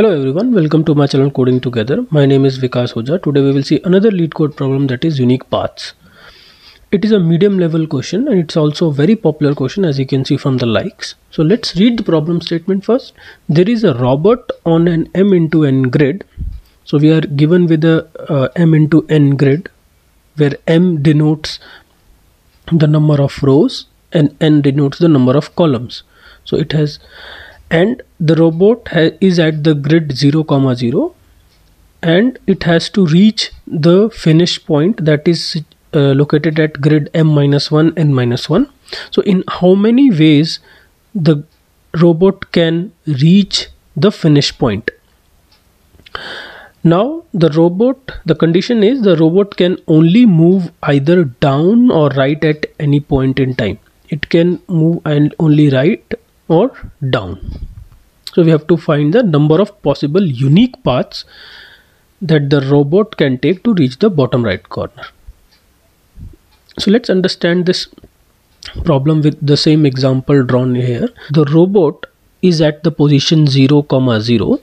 Hello everyone, welcome to my channel Coding Together. My name is Vikas Ojha. Today we will see another LeetCode problem that is unique paths. It is a medium level question and it's also a very popular question as you can see from the likes. So let's read the problem statement first. There is a robot on an m into n grid. So we are given with a uh, m into n grid where m denotes the number of rows and n denotes the number of columns. So it has and the robot is at the grid 0 comma 0 and it has to reach the finish point that is uh, located at grid m minus 1 n minus 1 so in how many ways the robot can reach the finish point? Now the robot the condition is the robot can only move either down or right at any point in time. It can move and only right or down. So we have to find the number of possible unique paths that the robot can take to reach the bottom right corner. So let's understand this problem with the same example drawn here. The robot is at the position 0 comma 0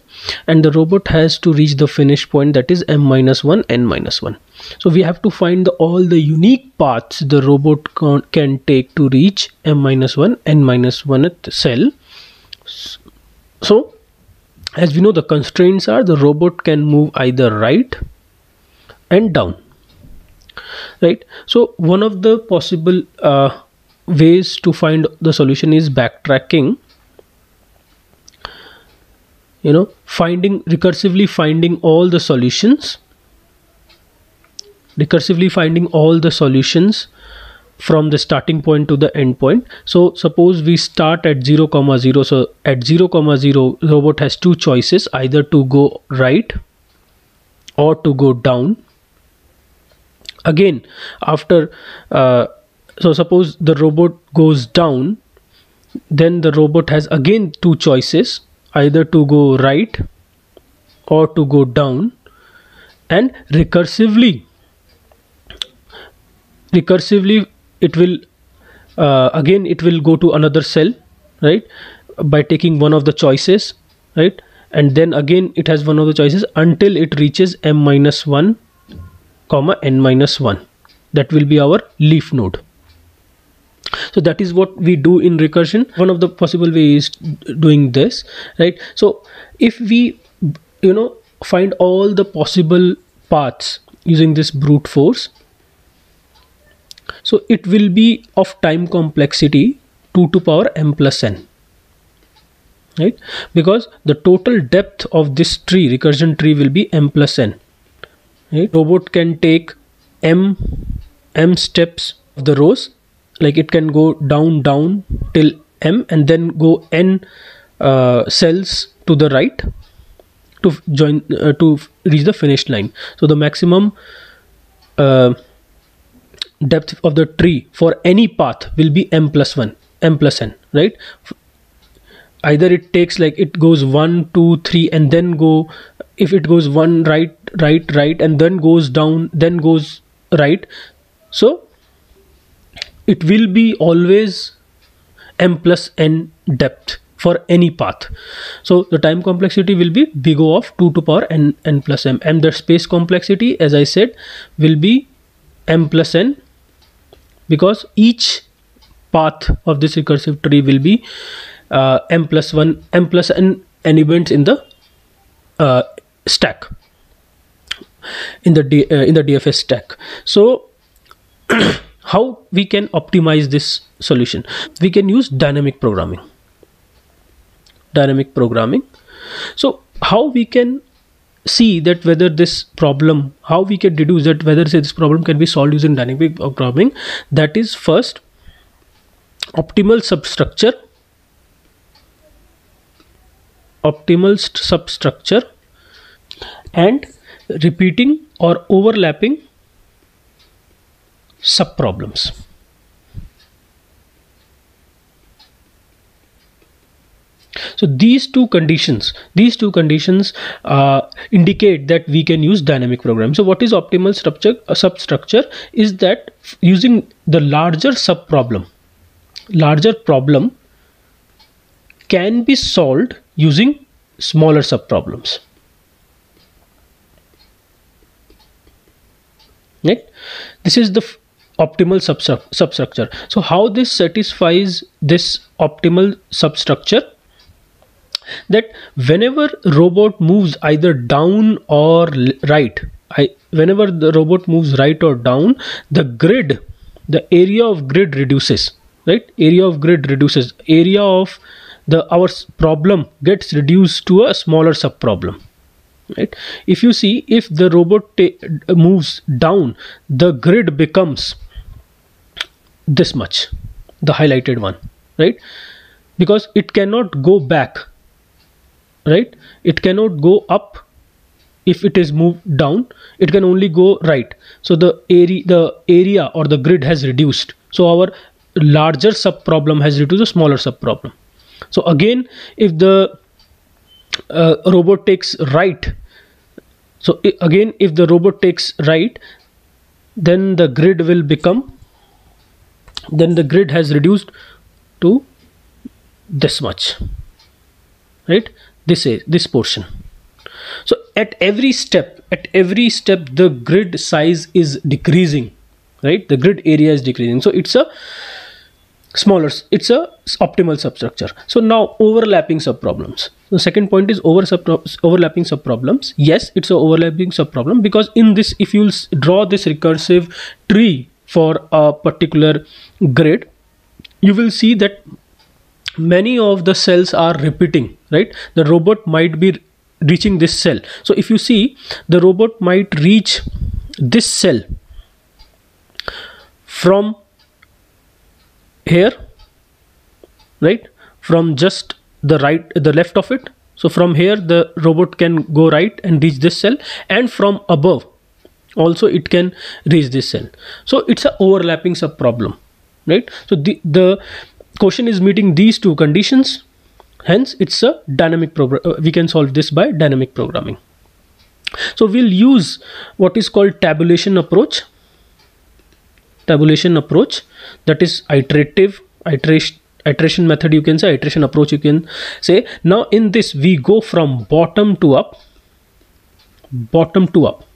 and the robot has to reach the finish point that is m minus 1 n minus 1 so we have to find the, all the unique paths the robot can take to reach m minus 1 n minus 1 cell. So as we know the constraints are the robot can move either right and down. Right? So one of the possible uh, ways to find the solution is backtracking you know finding recursively finding all the solutions recursively finding all the solutions from the starting point to the end point. So suppose we start at 0 comma 0 so at 0 comma 0 robot has two choices either to go right or to go down. Again after uh, so suppose the robot goes down then the robot has again two choices either to go right or to go down and recursively recursively it will uh, again it will go to another cell right by taking one of the choices right and then again it has one of the choices until it reaches m minus 1 comma n minus 1 that will be our leaf node so that is what we do in recursion. One of the possible ways doing this right? So if we you know find all the possible paths using this brute force so it will be of time complexity 2 to power m plus n right? Because the total depth of this tree recursion tree will be m plus n right? Robot can take m m steps of the rows like it can go down down till m and then go n uh, cells to the right to join uh, to reach the finish line. So the maximum uh, depth of the tree for any path will be m plus 1 m plus n right? Either it takes like it goes 1 2 3 and then go if it goes one right right right and then goes down then goes right. So it will be always m plus n depth for any path. So the time complexity will be big O of 2 to power n n plus m. And the space complexity as i said will be m plus n because each path of this recursive tree will be uh, m plus 1 m plus n n events in the uh, stack in the D, uh, in the dfs stack. So how we can optimize this solution? We can use dynamic programming. Dynamic programming. So how we can see that whether this problem how we can deduce that whether say this problem can be solved using dynamic programming? That is first optimal substructure. Optimal substructure. And repeating or overlapping subproblems. So these two conditions, these two conditions uh, indicate that we can use dynamic programming. So what is optimal structure? A substructure is that using the larger subproblem, larger problem can be solved using smaller subproblems. Right? This is the optimal substructure. So how this satisfies this optimal substructure? That whenever robot moves either down or right, I, whenever the robot moves right or down, the grid, the area of grid reduces. Right? Area of grid reduces. Area of the our problem gets reduced to a smaller sub problem right if you see if the robot moves down the grid becomes this much the highlighted one right? Because it cannot go back right? It cannot go up if it is moved down. It can only go right. So the area the area or the grid has reduced. So our larger sub problem has reduced a smaller sub problem so again if the uh, robot takes right so again if the robot takes right then the grid will become then the grid has reduced to this much right? This is this portion. So at every step at every step the grid size is decreasing right? The grid area is decreasing. So it's a smaller it's a optimal substructure. So now overlapping subproblems. The second point is over sub overlapping subproblems. Yes it's a overlapping subproblem because in this if you draw this recursive tree for a particular grid you will see that many of the cells are repeating right? The robot might be reaching this cell. So if you see the robot might reach this cell from here right? From just the right the left of it. So from here the robot can go right and reach this cell. And from above also it can reach this cell. So it's a overlapping sub problem right? So the the question is meeting these two conditions. Hence it's a dynamic program uh, we can solve this by dynamic programming. So we'll use what is called tabulation approach. Tabulation approach that is iterative iteration iteration method you can say iteration approach you can say. Now in this we go from bottom to up bottom to up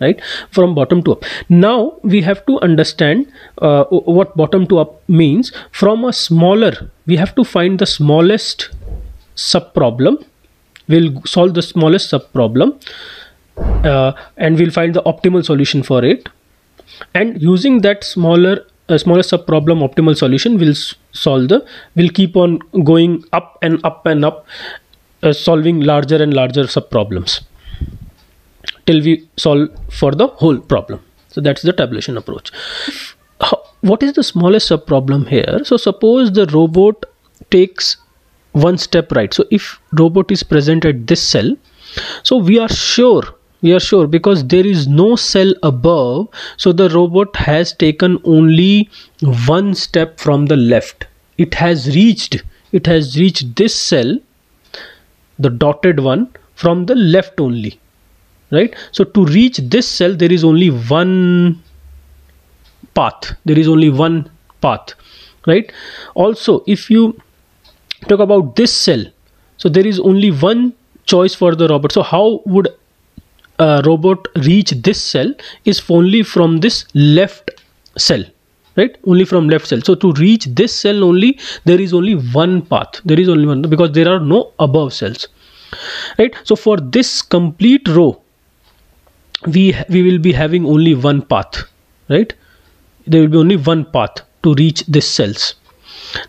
right from bottom to up. Now we have to understand uh, what bottom to up means. From a smaller we have to find the smallest sub problem we'll solve the smallest sub problem uh, and we'll find the optimal solution for it. And using that smaller uh, smallest sub problem optimal solution will solve the will keep on going up and up and up uh, solving larger and larger sub problems till we solve for the whole problem. So that's the tabulation approach. How, what is the smallest sub problem here? So suppose the robot takes one step right. So if robot is present at this cell so we are sure we are sure because there is no cell above so the robot has taken only one step from the left. It has reached it has reached this cell the dotted one from the left only right? So to reach this cell there is only one path. There is only one path right? Also if you talk about this cell so there is only one choice for the robot. So how would a robot reach this cell is only from this left cell right? Only from left cell. So to reach this cell only there is only one path. There is only one because there are no above cells right? So for this complete row we we will be having only one path right? There will be only one path to reach this cells.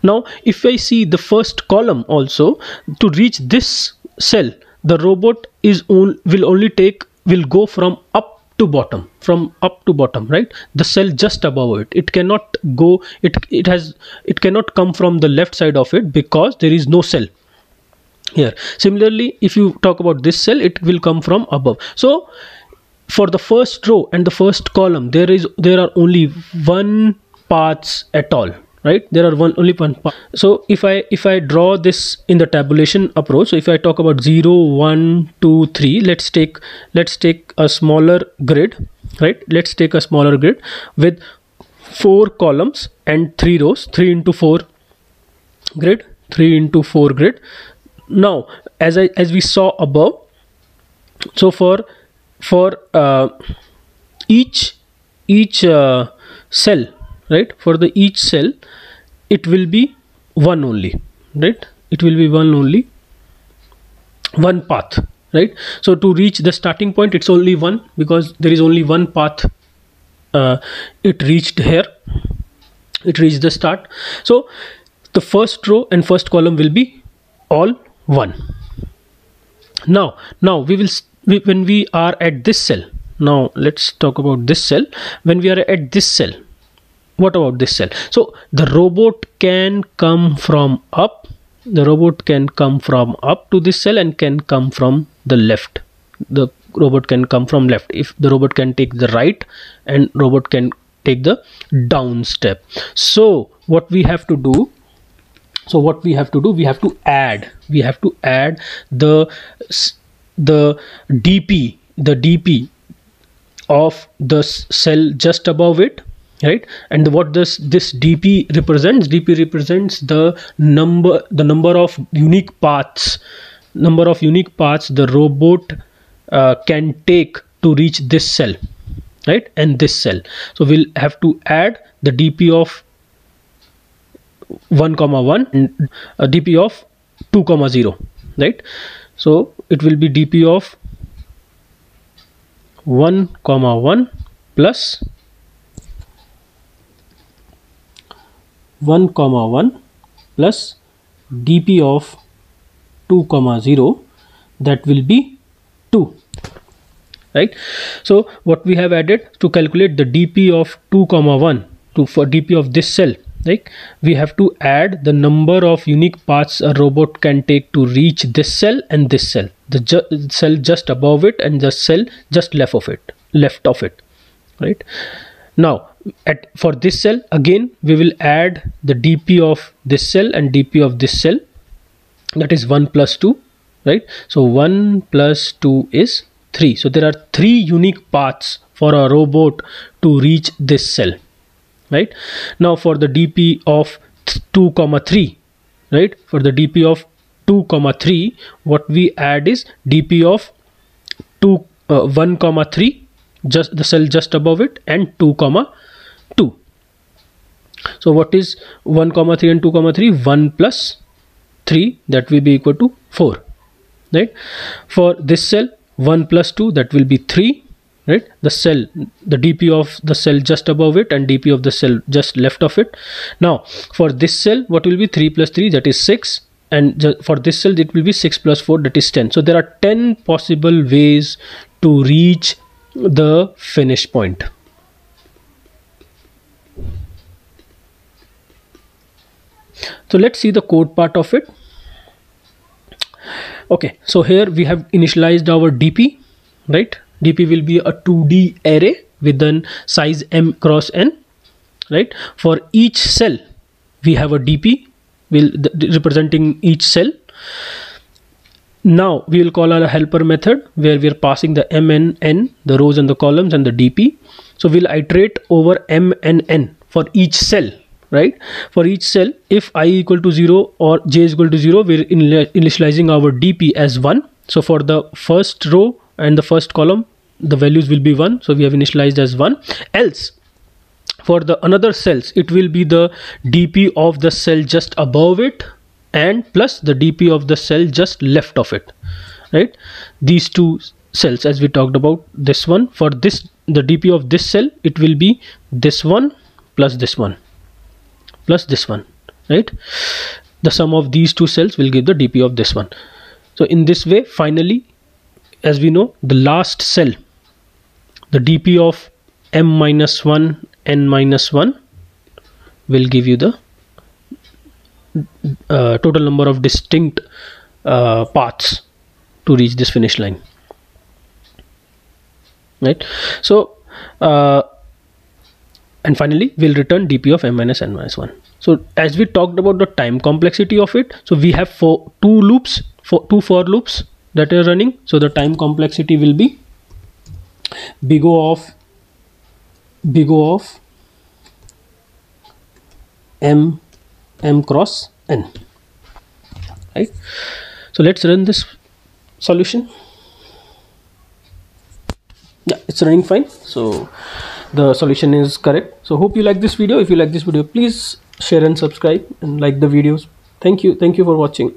Now if i see the first column also to reach this cell the robot is on will only take will go from up to bottom from up to bottom right? The cell just above it. It cannot go it it has it cannot come from the left side of it because there is no cell here. Similarly if you talk about this cell it will come from above. So for the first row and the first column there is there are only one paths at all right? There are one only one part. so if i if i draw this in the tabulation approach so if i talk about 0 1 2 3 let's take let's take a smaller grid right? Let's take a smaller grid with four columns and three rows 3 into 4 grid 3 into 4 grid. Now as i as we saw above so for for uh, each each uh, cell right? For the each cell it will be one only right? It will be one only one path right? So to reach the starting point it's only one because there is only one path uh, it reached here it reached the start. So the first row and first column will be all one. Now now we will when we are at this cell now let's talk about this cell. When we are at this cell what about this cell? So the robot can come from up the robot can come from up to this cell and can come from the left. The robot can come from left. If the robot can take the right and robot can take the down step. So what we have to do so what we have to do we have to add we have to add the the dp the dp of the cell just above it right? And what this this dp represents dp represents the number the number of unique paths number of unique paths the robot uh, can take to reach this cell right? And this cell. So we'll have to add the dp of 1 comma 1 and a dp of 2 comma 0 right? So it will be dp of 1 comma 1 plus 1 comma 1 plus dp of 2 comma 0 that will be 2 right? So what we have added to calculate the dp of 2 comma 1 to for dp of this cell right we have to add the number of unique paths a robot can take to reach this cell and this cell. The ju cell just above it and the cell just left of it left of it right? Now at for this cell again we will add the dp of this cell and dp of this cell. That is 1 plus 2 right? So 1 plus 2 is 3 so there are three unique paths for a robot to reach this cell right? Now for the dp of 2 comma 3 right? For the dp of 2 comma 3 what we add is dp of 2 uh, 1 comma 3 just the cell just above it and 2 comma 2 so what is 1 comma 3 and 2 comma 3 1 plus 3 that will be equal to 4 right? For this cell 1 plus 2 that will be 3 right? The cell the dp of the cell just above it and dp of the cell just left of it. Now for this cell what will be 3 plus 3 that is 6 and for this cell it will be 6 plus 4 that is 10 so there are 10 possible ways to reach the finish point. So let's see the code part of it. Okay. So here we have initialized our dp right dp will be a 2d array with an size m cross n right? For each cell we have a dp will representing each cell. Now we will call our helper method where we are passing the m and n the rows and the columns and the dp so we'll iterate over m and n for each cell right? For each cell if i equal to 0 or j is equal to 0 we're initializing our dp as 1 so for the first row and the first column the values will be 1 so we have initialized as 1 else for the another cells it will be the dp of the cell just above it and plus the dp of the cell just left of it right? These two cells as we talked about this one for this the dp of this cell it will be this one plus this one plus this one right? The sum of these two cells will give the dp of this one. So in this way finally as we know the last cell the dp of m minus 1 n minus 1 will give you the uh, total number of distinct uh, paths to reach this finish line. Right? So uh, and finally we'll return dp of m minus n minus 1 so as we talked about the time complexity of it so we have four two loops for two for loops that are running. So the time complexity will be big o of big o of m m cross n right? So so let's run this solution. Yeah it's running fine. So the solution is correct. So hope you like this video. If you like this video please share and subscribe and like the videos. Thank you. Thank you for watching